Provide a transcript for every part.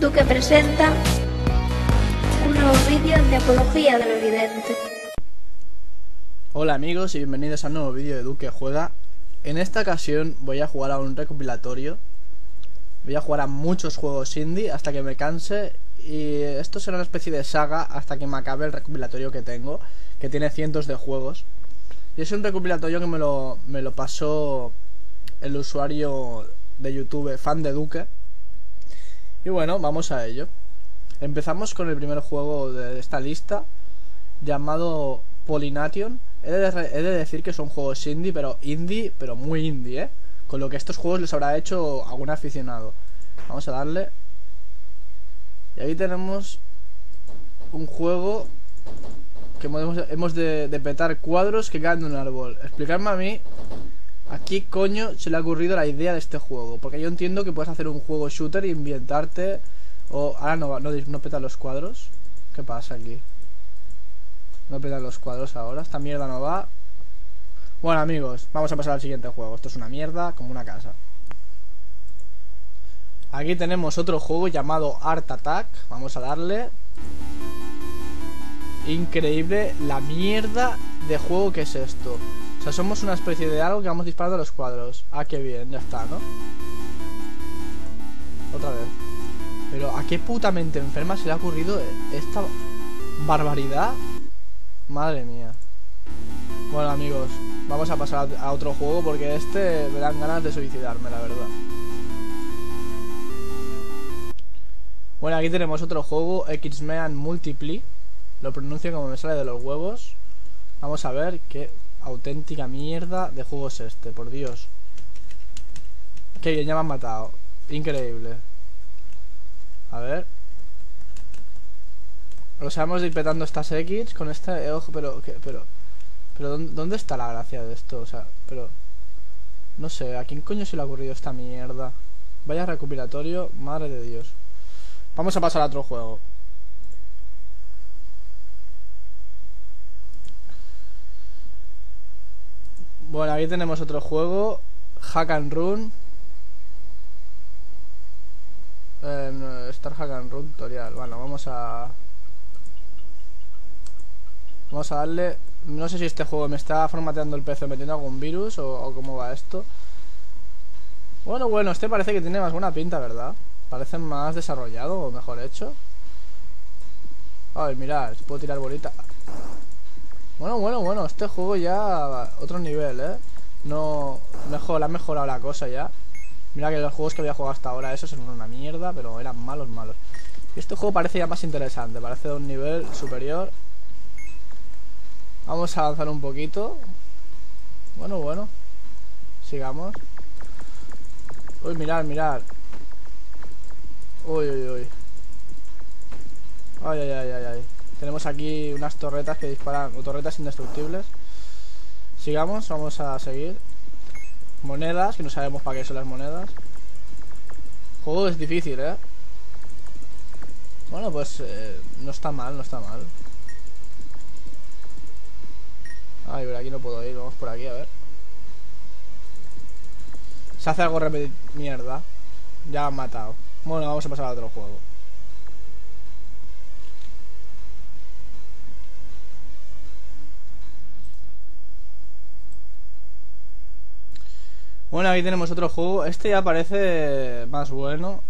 Duque presenta un nuevo vídeo de apología del evidente. Hola amigos y bienvenidos a un nuevo vídeo de Duque Juega. En esta ocasión voy a jugar a un recopilatorio. Voy a jugar a muchos juegos indie hasta que me canse Y esto será una especie de saga hasta que me acabe el recopilatorio que tengo Que tiene cientos de juegos. Y es un recopilatorio que me lo, me lo pasó el usuario de YouTube fan de Duque Y bueno, vamos a ello Empezamos con el primer juego de esta lista Llamado Polynation He de, de, decir que son juegos indie, pero indie, pero muy indie, ¿eh? Con lo que estos juegos les habrá hecho algún aficionado. Vamos a darle. Y ahí tenemos un juego que hemos, hemos de, de, petar cuadros que caen de un árbol. Explicarme a mí a qué coño se le ha ocurrido la idea de este juego. Porque yo entiendo que puedes hacer un juego shooter y ambientarte... O ahora no, no, no petar los cuadros. ¿Qué pasa aquí? No pegan los cuadros ahora. Esta mierda no va. Bueno, amigos, vamos a pasar al siguiente juego. Esto es una mierda como una casa. Aquí tenemos otro juego llamado Art Attack. Vamos a darle. Increíble la mierda de juego que es esto. O sea, somos una especie de algo que vamos disparando a los cuadros. Ah, qué bien, ya está, ¿no? Otra vez. Pero ¿a qué puta mente enferma se le ha ocurrido esta barbaridad? Madre mía. Bueno amigos, vamos a pasar a otro juego porque este me dan ganas de suicidarme, la verdad. Bueno, aquí tenemos otro juego, X-Men Multiply. Lo pronuncio como me sale de los huevos. Vamos a ver qué auténtica mierda de juego es este, por Dios. Qué bien, ya me han matado. Increíble. A ver. O sea, hemos ir petando estas X con este eh, ojo, pero, pero, pero ¿dónde está la gracia de esto? O sea, pero, no sé, ¿a quién coño se le ha ocurrido esta mierda? Vaya recopilatorio, madre de Dios. Vamos a pasar a otro juego. Bueno, aquí tenemos otro juego, Hack and Run. Eh, Star Hack and Run tutorial. Bueno, vamos a Vamos a darle... No sé si este juego me está formateando el PC metiendo algún virus o, cómo va esto. Bueno, bueno, este parece que tiene más buena pinta, ¿verdad? Parece más desarrollado o mejor hecho. Ay, mirad, puedo tirar bolita. Bueno, bueno, bueno, este juego ya otro nivel, ¿eh? No... Mejor, ha mejorado la cosa ya. Mira que los juegos que había jugado hasta ahora, esos eran una mierda, pero eran malos, malos. Y este juego parece ya más interesante, parece de un nivel superior. Vamos a avanzar un poquito. Bueno, bueno. Sigamos. Uy, mirad, mirad. Uy, uy, uy. Ay, ay, ay, ay, ay. Tenemos aquí unas torretas que disparan, o torretas indestructibles. Sigamos, vamos a seguir. Monedas, que no sabemos para qué son las monedas. Juego es difícil, ¿eh? Bueno, pues eh, no está mal, no está mal. Ay, pero aquí no puedo ir, vamos por aquí, a ver. Se hace algo repetir mierda. Ya han matado. Bueno, vamos a pasar a otro juego. Bueno, aquí tenemos otro juego. Este ya parece más bueno.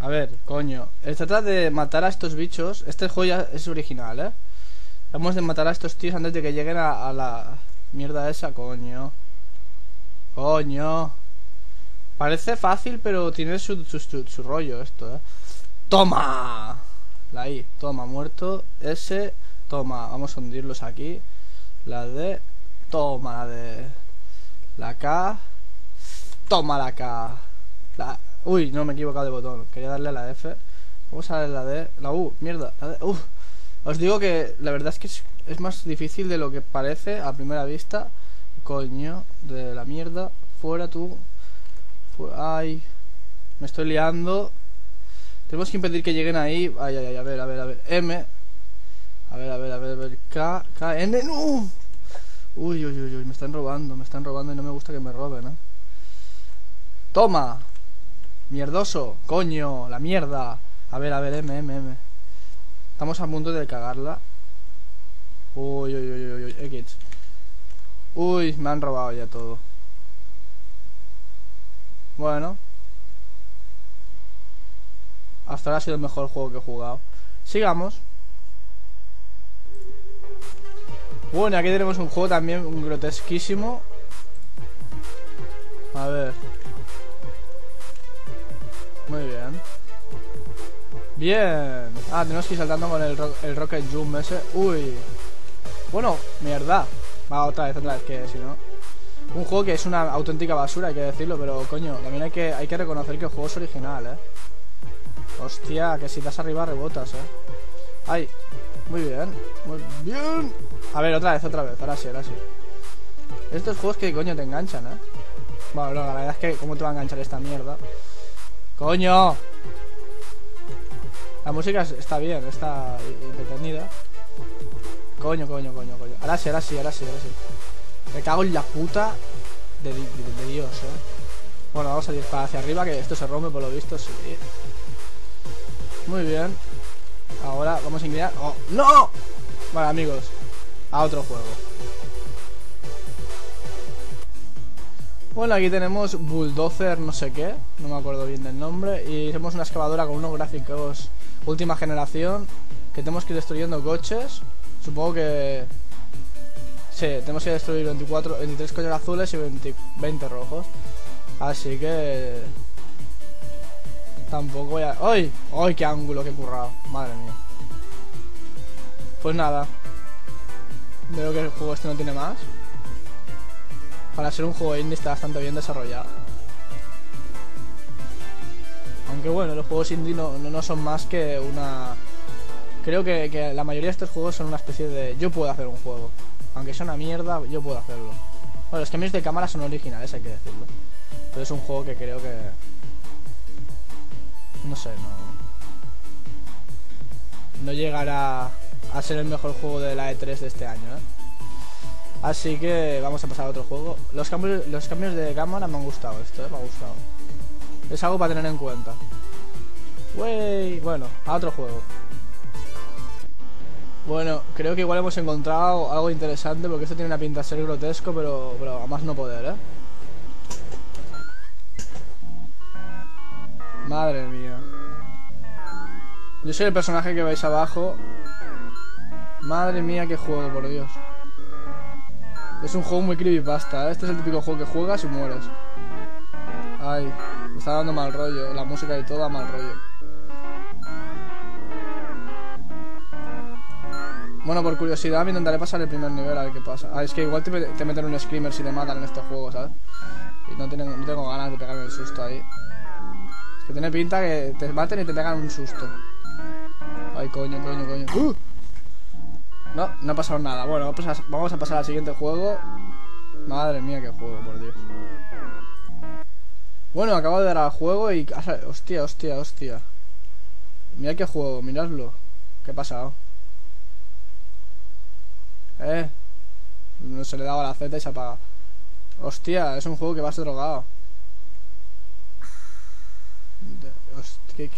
A ver, coño. Se trata de matar a estos bichos. Este juego ya es original, ¿eh? Hemos de matar a estos tíos antes de que lleguen a, la mierda esa, coño. Coño. Parece fácil, pero tiene su, su, su, su rollo esto, ¿eh? ¡Toma! La I, toma, muerto. S, toma. Vamos a hundirlos aquí. La D, toma, la D. La K, toma la K. La... Uy, no me he equivocado de botón. Quería darle a la F. Vamos a darle la D. La U, mierda. La D. Uf. Os digo que la verdad es que es, más difícil de lo que parece a primera vista. Coño, de la mierda. Fuera tú. Ay. Me estoy liando. Tenemos que impedir que lleguen ahí. Ay, ay, ay, a ver, a ver, a ver. M. A ver, a ver, a ver, a ver. K, K, N. ¡No! Uy, uy, uy, uy. Me están robando, me están robando y no me gusta que me roben, ¿eh? ¡Toma! Mierdoso, coño, la mierda. A ver, a ver, M, M, M. Estamos a punto de cagarla. Uy, uy, uy, uy, uy, X. Uy, me han robado ya todo. Bueno. Hasta ahora ha sido el mejor juego que he jugado. Sigamos. Bueno, aquí tenemos un juego también grotesquísimo. A ver. Muy bien. Bien. Ah, tenemos que ir saltando con el, el Rocket Jump ese. Uy. Bueno, mierda. Va, otra vez, otra vez, que si no... Un juego que es una auténtica basura, hay que decirlo, pero coño, también hay que, hay que reconocer que el juego es original, ¿eh? Hostia, que si das arriba rebotas, ¿eh? ¡Ay! Muy bien, muy bien. A ver, otra vez, otra vez, ahora sí, ahora sí. Estos juegos que coño te enganchan, ¿eh? Bueno, no, la verdad es que cómo te va a enganchar esta mierda. ¡Coño! La música está bien, está entretenida. Coño, coño, coño, coño. Ahora sí, ahora sí, ahora sí, ahora sí. Me cago en la puta de, Dios, eh. Bueno, vamos a ir para hacia arriba, que esto se rompe por lo visto, sí. Muy bien. Ahora vamos a inclinar. ¡Oh! ¡No! Vale, amigos. A otro juego. Bueno, aquí tenemos Bulldozer no sé qué, no me acuerdo bien del nombre, y tenemos una excavadora con unos gráficos última generación, que tenemos que ir destruyendo coches, supongo que Sí, tenemos que destruir 24, 23 coches azules y 20, rojos. Así que... Tampoco voy a... ¡Ay! ¡Ay, qué ángulo, qué currado! Madre mía. Pues nada. Veo que el juego este no tiene más. Para ser un juego indie está bastante bien desarrollado. Aunque bueno, los juegos indie no, no, son más que una... Creo que, que la mayoría de estos juegos son una especie de... Yo puedo hacer un juego. Aunque sea una mierda, yo puedo hacerlo. Bueno, los cambios de cámara son originales, hay que decirlo. Pero es un juego que creo que... No sé, no... No llegará a ser el mejor juego de la E3 de este año, ¿eh? Así que vamos a pasar a otro juego. Los cambios, los cambios de cámara me han gustado esto, ¿eh? Me ha gustado. Es algo para tener en cuenta. Wey, bueno, a otro juego. Bueno, creo que igual hemos encontrado algo interesante porque esto tiene una pinta de ser grotesco, pero, pero a más no poder, ¿eh? Madre mía. Yo soy el personaje que veis abajo. Madre mía, qué juego, por Dios. Es un juego muy creepypasta, ¿eh? Este es el típico juego que juegas y mueres. Ay, me está dando mal rollo. La música y todo a mal rollo. Bueno, por curiosidad me intentaré pasar el primer nivel a ver qué pasa. Ah, es que igual te, meten un screamer si te matan en estos juegos, ¿sabes? Y no, no tengo ganas de pegarme el susto ahí. Es que tiene pinta que te maten y te pegan un susto. Ay, coño, coño, coño. ¡Uh! No, no ha pasado nada. Bueno, vamos a pasar al siguiente juego. Madre mía, qué juego, por Dios. Bueno, acabo de dar al juego y... Hostia, hostia, hostia. Mira qué juego, miradlo. ¿Qué ha pasado? Eh. No se le daba la Z y se apaga. Hostia, es un juego que vas drogado. ¿qué,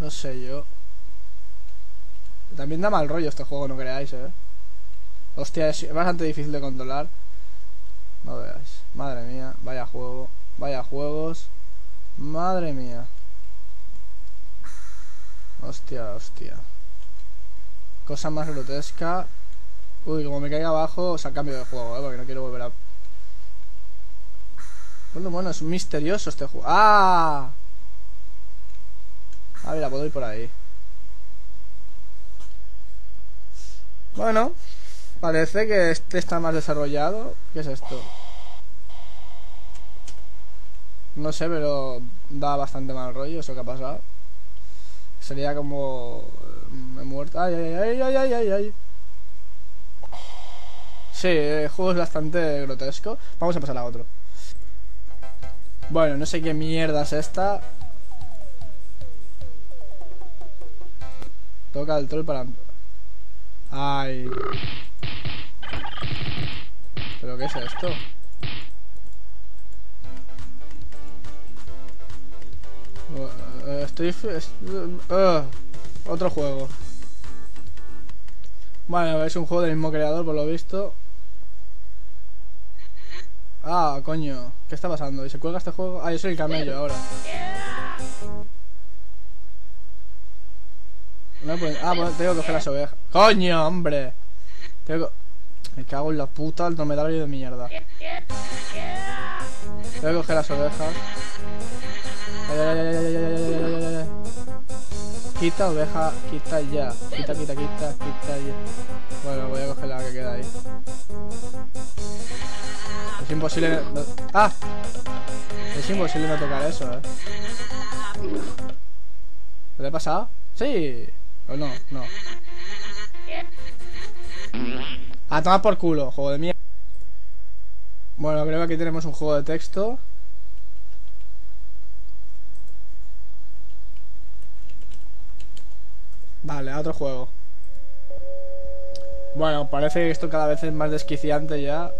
No sé yo. También da mal rollo este juego, no creáis, eh. Hostia, es bastante difícil de controlar. No veáis. Madre mía, vaya juego. Vaya juegos. Madre mía. Hostia, hostia. Cosa más grotesca. Uy, como me caiga abajo, o sea, cambio de juego, ¿eh? Porque no quiero volver a... Bueno, bueno, es misterioso este juego. ¡Ah! Ah, mira, puedo ir por ahí. Bueno, parece que este está más desarrollado. ¿Qué es esto? No sé, pero da bastante mal rollo eso que ha pasado. Sería como... Me he muerto... ¡Ay, ay, ay, ay, ay, ay! ay. Sí, el juego es bastante grotesco. Vamos a pasar a otro. Bueno, no sé qué mierda es esta. Toca el troll para... Ay. ¿Pero qué es esto? estoy... es- Ugh. otro juego. Bueno, es un juego del mismo creador, por lo visto. Ah, coño. ¿Qué está pasando? ¿Y se cuelga este juego? Ah, yo soy el camello ahora. No, ah, pues tengo que coger las ovejas. ¡Coño, hombre! Tengo que... Me cago en la puta el dromedario de mierda. Tengo que coger las ovejas. Ay, ay, ay, quita oveja, quita ya. Quita, quita, quita, quita ya. Bueno, voy a coger la que queda ahí. Es imposible... ¡Ah! Es imposible no tocar eso, eh. ¿Lo he pasado? ¡Sí! ¿O no? No. A tomar por culo, juego de mierda. Bueno, creo que aquí tenemos un juego de texto. Vale, a otro juego. Bueno, parece que esto cada vez es más desquiciante ya.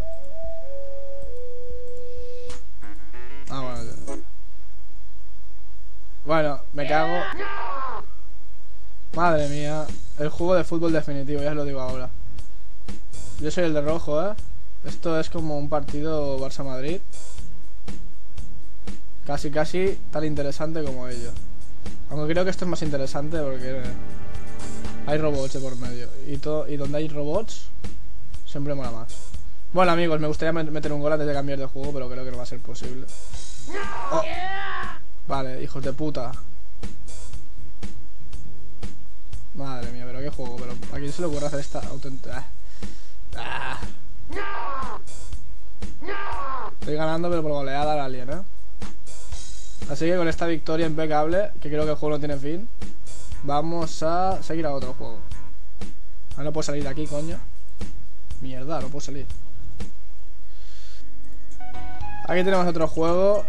Ah, bueno. Bueno, me cago. Madre mía. El juego de fútbol definitivo, ya os lo digo ahora. Yo soy el de rojo, ¿eh? Esto es como un partido Barça-Madrid. Casi, casi tan interesante como ello. Aunque creo que esto es más interesante porque hay robots de por medio. Y, todo, y donde hay robots, siempre mola más. Bueno, amigos, me gustaría met- meter un gol antes de cambiar de juego, pero creo que no va a ser posible. Oh. Vale, hijos de puta. Madre mía, pero qué juego, pero ¿a quién se le ocurre hacer esta auténtica... Ah. Estoy ganando, pero por goleada al alien, ¿eh? Así que con esta victoria impecable, que creo que el juego no tiene fin, vamos a seguir a otro juego. Ah, no puedo salir de aquí, coño. Mierda, no puedo salir. Aquí tenemos otro juego.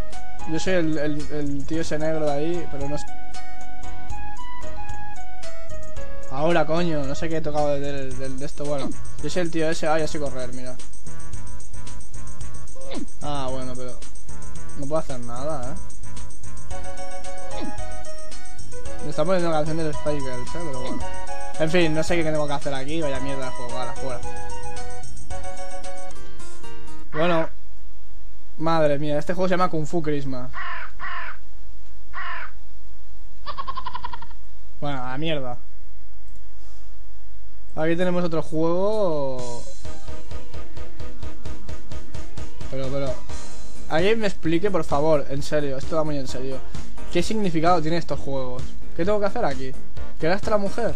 Yo soy el, el- el tío ese negro de ahí, pero no sé. Ahora, coño, no sé qué he tocado de, esto. Bueno, yo soy el tío ese. Ah, ya sé correr, mira. Ah, bueno, pero. No puedo hacer nada, eh. Me está poniendo la canción del Spy Girls, eh, pero bueno. En fin, no sé qué tengo que hacer aquí. Vaya mierda de juego, a la fuera. Bueno. Madre mía, este juego se llama Kung Fu Christmas. Bueno, a la mierda. Aquí tenemos otro juego. Pero, pero. Alguien me explique, por favor, en serio, esto va muy en serio. ¿Qué significado tienen estos juegos? ¿Qué tengo que hacer aquí? ¿Que hasta la mujer?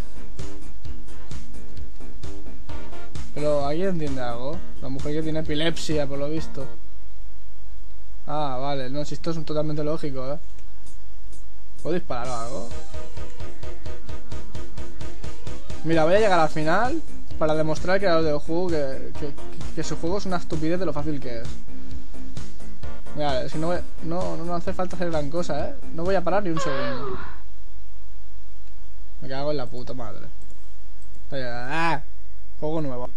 Pero, ¿alguien entiende algo? La mujer que tiene epilepsia, por lo visto. Ah, vale, no, si esto es totalmente lógico, ¿eh? ¿Puedo disparar o algo? Mira, voy a llegar al final para demostrar al creador del juego que, que, que su juego es una estupidez de lo fácil que es. Mira, si no, voy- no, no, no hace falta hacer gran cosa, ¿eh? No voy a parar ni un segundo. Me cago en la puta madre. ¡Ah! Juego nuevo.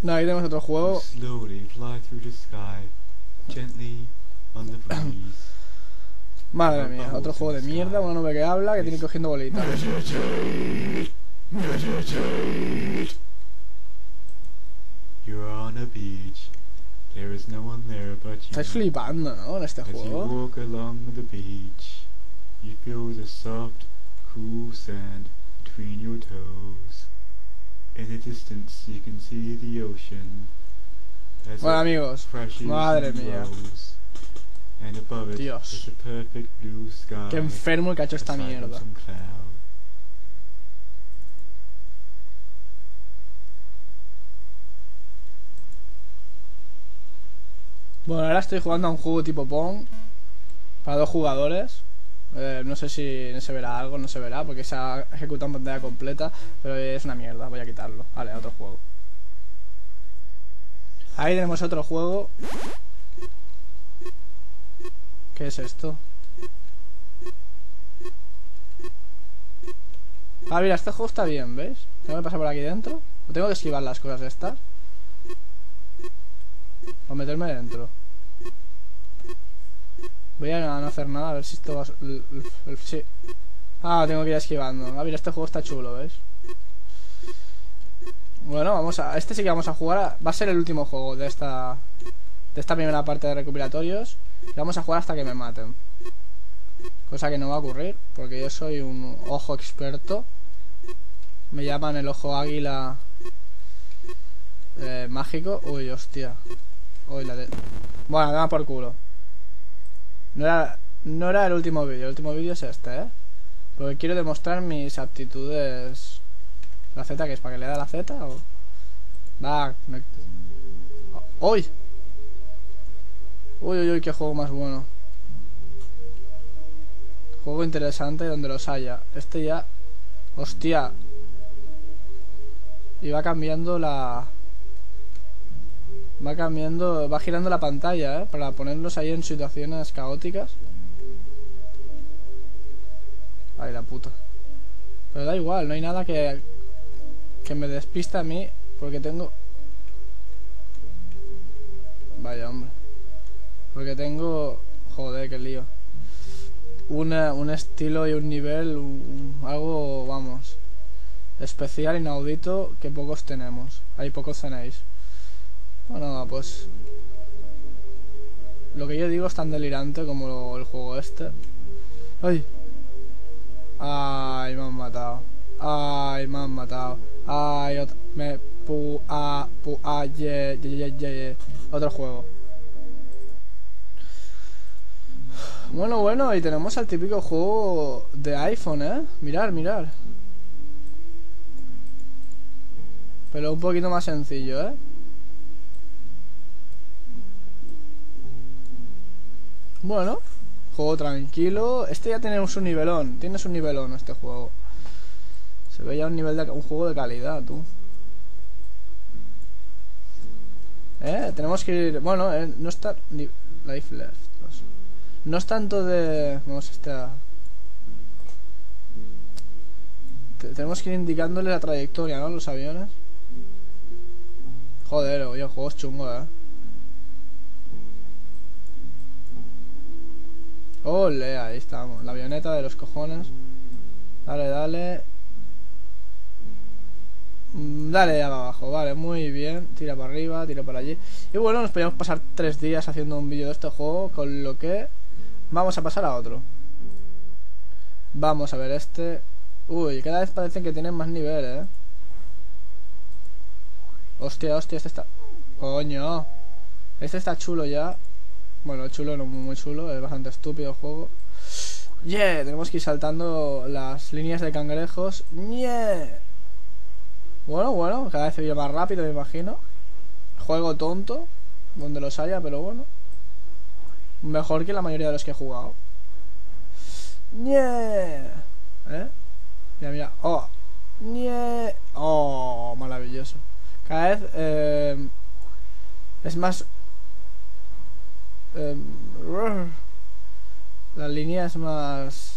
No, ahí tenemos otro juego. Slowly fly through the sky, gently on the breeze. Madre mía, otro juego de mierda, una nube que habla que tiene cogiendo bolitas. You're on a beach. There is no one there but you. Estáis flipando, ¿no? En este As you juego. walk along the beach, you feel the soft, cool sand between your toes. In the distance, you can see the ocean. As Bueno, it amigos, crashes madre and mía. rolls. And above it Dios. is a perfect blue sky. Qué enfermo el que ha hecho esta aside from mierda. some cloud. Bueno, ahora estoy jugando a un juego tipo Pong para dos jugadores. Eh, no sé si se verá algo, no se verá, porque se ha ejecutado en pantalla completa, pero es una mierda, voy a quitarlo. Vale, otro juego. Ahí tenemos otro juego. ¿Qué es esto? Ah, mira, este juego está bien, ¿veis? Tengo que pasar por aquí dentro. ¿O tengo que esquivar las cosas estas? O meterme dentro. Voy a no hacer nada, a ver si esto va... sí. Ah, tengo que ir esquivando. A ver, este juego está chulo, ¿ves? Bueno, vamos a... Este sí que vamos a jugar. Va a ser el último juego de esta... De esta primera parte de recopilatorios. Y vamos a jugar hasta que me maten. Cosa que no va a ocurrir, porque yo soy un ojo experto. Me llaman el ojo águila eh, mágico. Uy, hostia. Bueno, dame por culo. No era, no era el último vídeo, el último vídeo es este, ¿eh? Porque quiero demostrar mis aptitudes... ¿La Z que es? ¿Para que le da la Z o...? Va, me... ¡Uy! Uy, uy, uy, qué juego más bueno. Juego interesante donde los haya. Este ya... Hostia. Y va cambiando la... Va cambiando... Va girando la pantalla, ¿eh? Para ponerlos ahí en situaciones caóticas. Ay, la puta. Pero da igual, no hay nada que... Que me despista a mí. Porque tengo... Vaya, hombre. Porque tengo... Joder, qué lío. Una, un estilo y un nivel, algo, vamos, especial, inaudito, que pocos tenemos. Hay pocos tenéis. Bueno, pues... Lo que yo digo es tan delirante como el juego este. ¡Ay! ¡Ay, me han matado! ¡Ay, me han matado! ¡Ay, ot- me... Pu... A... Pu... A... Ye... Ye... Ye... ye. Otro juego. Bueno, bueno, y tenemos al típico juego de iPhone, ¿eh? Mirar, mirar. Pero un poquito más sencillo, ¿eh? Bueno, juego tranquilo. Este ya tiene su nivelón. Tiene su nivelón este juego. Se ve ya un nivel de un juego de calidad, tú. Eh, tenemos que ir. Bueno, eh, no está. Life left. No es tanto de. Vamos a estar. Te- Tenemos que ir indicándole la trayectoria, ¿no? Los aviones. Joder, oye, el juego es chungo, eh. Ole, ahí estamos. La avioneta de los cojones. Dale, dale. Mm, Dale ya abajo, vale, muy bien. Tira para arriba, tira para allí. Y bueno, nos podríamos pasar tres días haciendo un vídeo de este juego, con lo que vamos a pasar a otro. Vamos a ver este. Uy, cada vez parece que tienen más nivel, eh. Hostia, hostia, este está. Coño. Este está chulo ya. Bueno, chulo no muy chulo, es bastante estúpido el juego. Yeah, tenemos que ir saltando las líneas de cangrejos. Yeah. Bueno, bueno, cada vez se ve más rápido, me imagino. Juego tonto, donde los haya, pero bueno. Mejor que la mayoría de los que he jugado. Yeah. ¿Eh? Mira, mira. Oh. Yeah. Oh, maravilloso. Cada vez eh, es más... eh, la línea es más...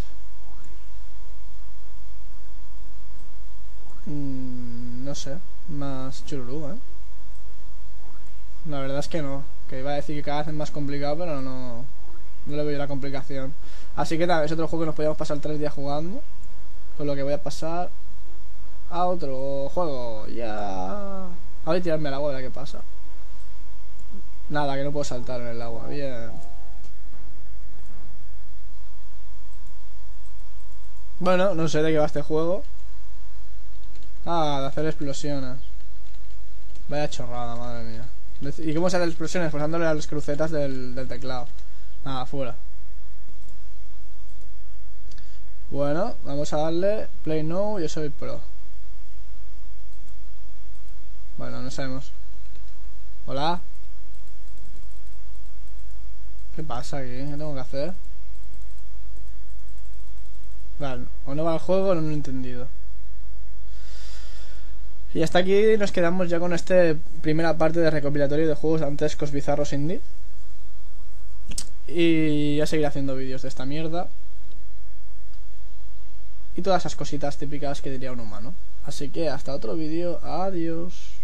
mm, no sé, más chururú, ¿eh? La verdad es que no. Que iba a decir que cada vez es más complicado, pero no, no le veo la complicación. Así que también es otro juego que nos podíamos pasar tres días jugando. Con lo que voy a pasar a otro juego. Ya. A ver, tirarme a ver qué pasa. Nada, que no puedo saltar en el agua. Bien. Bueno, no sé de qué va este juego. Ah, de hacer explosiones. Vaya chorrada, madre mía. ¿Y cómo se hacen explosiones? Pues dándole a las crucetas del, del teclado. Nada, fuera. Bueno, vamos a darle Play Now, yo soy pro. Bueno, no sabemos. Hola. ¿Qué pasa aquí? ¿Qué tengo que hacer? Vale, o no va el juego o no lo he entendido. Y hasta aquí nos quedamos ya con esta primera parte de recopilatorio de juegos dantescos bizarros indie. Y ya seguiré haciendo vídeos de esta mierda. Y todas esas cositas típicas que diría un humano. Así que hasta otro vídeo. Adiós.